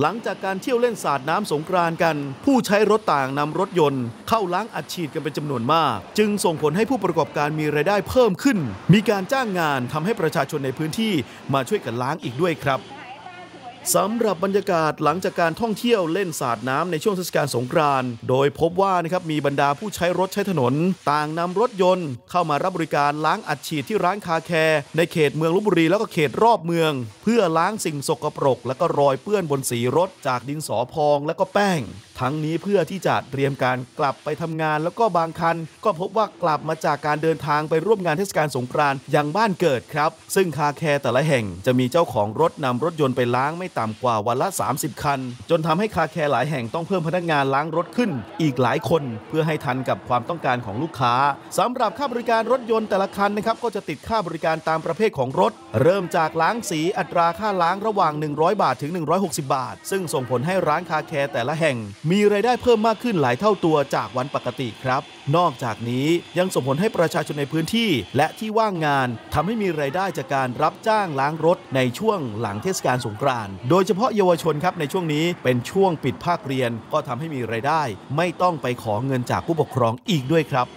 หลังจากการเที่ยวเล่นสาดน้ำสงกรานกัน ผู้ใช้รถต่างนำรถยนต์ เข้าล้างอัดฉีดกันเป็นจำนวนมาก จึงส่งผลให้ผู้ประกอบการมีรายได้เพิ่มขึ้น มีการจ้างงานทำให้ประชาชนในพื้นที่มาช่วยกันล้างอีกด้วยครับ สำหรับบรรยากาศหลังจากการท่องเที่ยวเล่นสาดน้ำในช่วงเทศกาลสงกรานต์โดยพบว่านะครับมีบรรดาผู้ใช้รถใช้ถนน ต่างนำรถยนต์ เข้ามารับบริการล้างอัดฉีดที่ร้านคาแคร์ในเขตเมืองลบบุรีแล้วก็เขตรอบเมือง เพื่อล้างสิ่งสกปรก และก็รอยเปื้อนบนสีรถจากดินสอพองและก็แป้ง ทั้งนี้เพื่อที่จะเตรียมการกลับไปทำงาน แล้วก็บางคัน ก็พบว่ากลับมาจากการเดินทางไปร่วมงานเทศกาลสงกรานต์ยังบ้านเกิดครับ ซึ่งคาร์แคร์แต่ละแห่งจะมีเจ้าของรถนำรถยนต์ไปล้างไม่ต่ำกว่าวันละ 30 คัน จนทำให้คาร์แคร์หลายแห่งต้องเพิ่มพนักงานล้างรถขึ้น อีกหลายคน เพื่อให้ทันกับความต้องการของลูกค้าสำหรับค่าบริการรถยนต์แต่ละคันนะครับก็จะติดค่าบริการตามประเภทของรถ เริ่มจากล้างสีอัตราค่าล้างระหว่าง 100 บาทถึง 160 บาท ซึ่งส่งผลให้ร้านคาแคร์แต่ละแห่งมีรายได้เพิ่มมากขึ้นหลายเท่าตัวจากวันปกติครับ นอกจากนี้ยังส่งผลให้ประชาชนในพื้นที่ และที่ว่างงานทำให้มีรายได้จากการรับจ้างล้างรถในช่วงหลังเทศกาลสงกรานต์โดยเฉพาะเยาวชนครับในช่วงนี้เป็นช่วงปิดภาคเรียน ก็ทำให้มีรายได้ ไม่ต้องไปขอเงินจากผู้ปกครองอีกด้วยครับ